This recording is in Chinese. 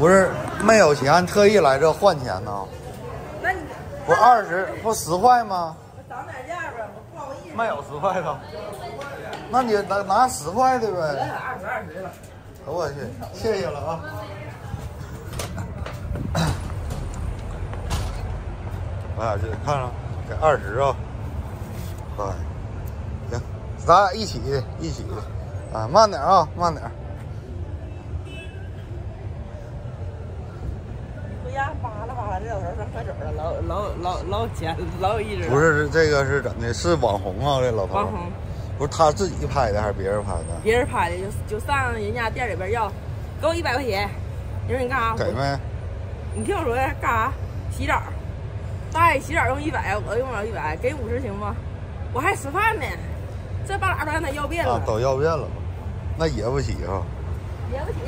不是没有钱，特意来这换钱呢。那你不二十不十块吗？涨点价呗，我不好意思。没有十块的。那你拿拿十块的呗。二十二十了。我去，谢谢了啊。我俩去看看，给二十啊。哎，行，咱俩一起的，一起的。啊，慢点啊，慢点。哎呀扒拉扒拉，这老头上快手了，老老老老有钱，老有意思。不是，这个是怎的？是网红啊，这老头。网红。不是他自己拍的还是别人拍的？别人拍的，就就上人家店里边要，给我一百块钱。你说你干啥？给没？你听我说，干啥？洗澡。大爷洗澡用一百，我用不了一百，给五十行吗？我还吃饭呢，这半拉都让他要遍了。啊，都要遍了，那也不起啊。也不起。